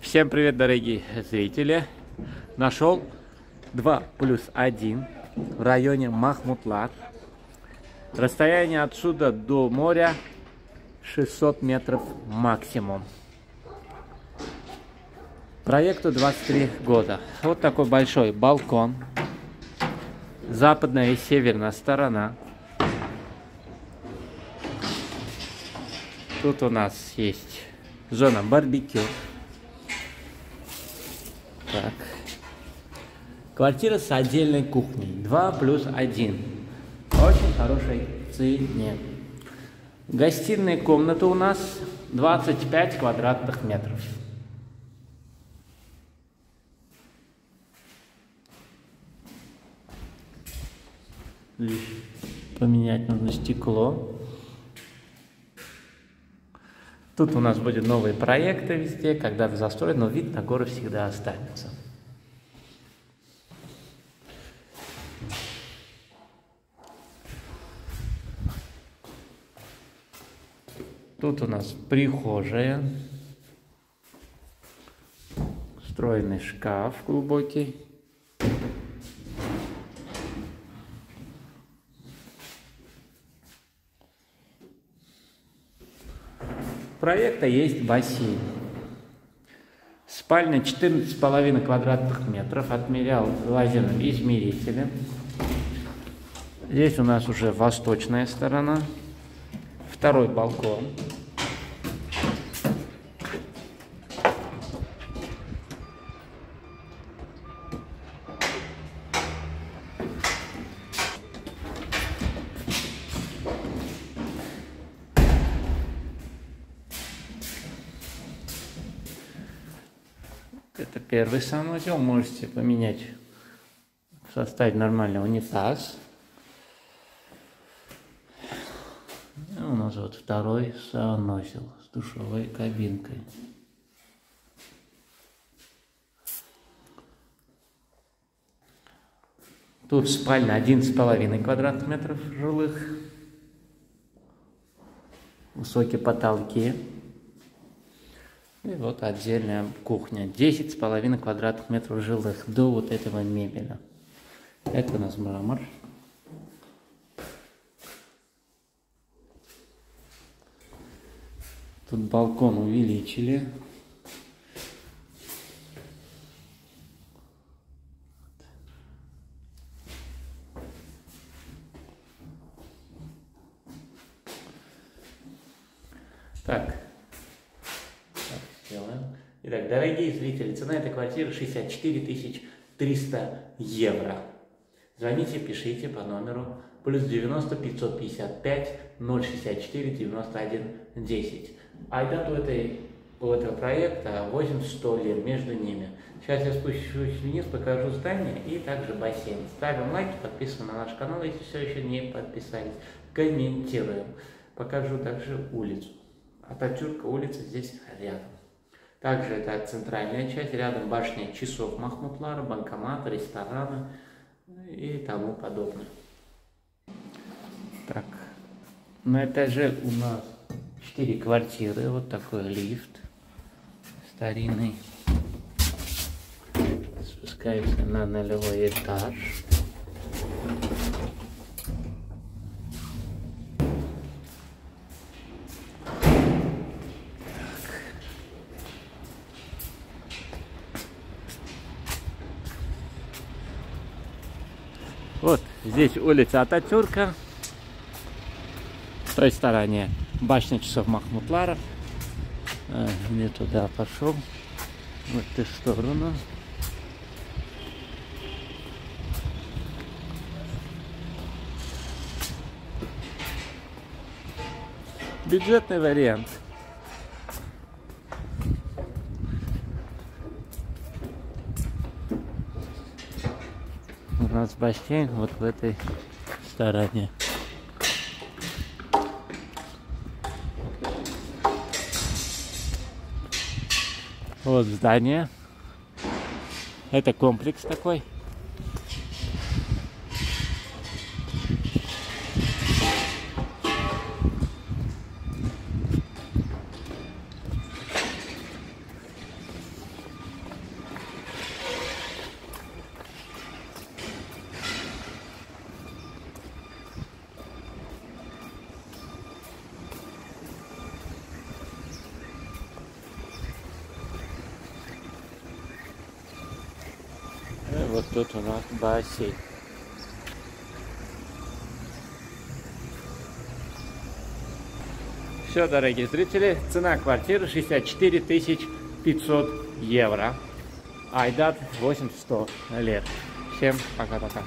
Всем привет, дорогие зрители! Нашел 2 плюс 1 в районе Махмутлар. Расстояние отсюда до моря 600 метров максимум. Проекту 23 года. Вот такой большой балкон. Западная и северная сторона. Тут у нас есть зона барбекю. Так. Квартира с отдельной кухней. 2 плюс 1. Очень хорошей цене. Гостиная комната у нас 25 квадратных метров. Поменять нужно стекло. Тут у нас будут новые проекты везде, когда-то застроят, но вид на горы всегда останется. Тут у нас прихожая, встроенный шкаф глубокий. Проекта есть бассейн. Спальня 14,5 квадратных метров, отмерял лазерным измерителем. Здесь у нас уже восточная сторона, второй балкон. Это первый санузел. Можете поменять в составе нормальный унитаз. И у нас вот второй санузел с душевой кабинкой. Тут спальня 11,5 квадратных метров жилых. Высокие потолки. И вот отдельная кухня. 10,5 квадратных метров жилых до вот этого мебели. Это у нас мрамор. Тут балкон увеличили. Так, сделаем. Итак, дорогие зрители, цена этой квартиры 64 300 евро. Звоните, пишите по номеру плюс 90 555 064 91 10. Айдат у, этой, у этого проекта 800 лет между ними. Сейчас я спущусь вниз, покажу здание и также бассейн. Ставим лайки, подписываем на наш канал, если все еще не подписались. Комментируем. Покажу также улицу. Ататюрка улица здесь рядом. Также это центральная часть, рядом башня часов Махмутлара, банкоматы, рестораны и тому подобное. Так, на этаже у нас 4 квартиры, вот такой лифт старинный. Спускаемся на нулевой этаж. Вот здесь улица Ататюрка. В той стороне башня часов Махмутлара. А, не туда пошел. В эту сторону. Бюджетный вариант. У нас бассейн вот в этой стороне. Вот здание. Это комплекс такой. Вот тут у нас бассейн. Все, дорогие зрители, цена квартиры 64 500 евро. Айдат 800 лет. Всем пока-пока.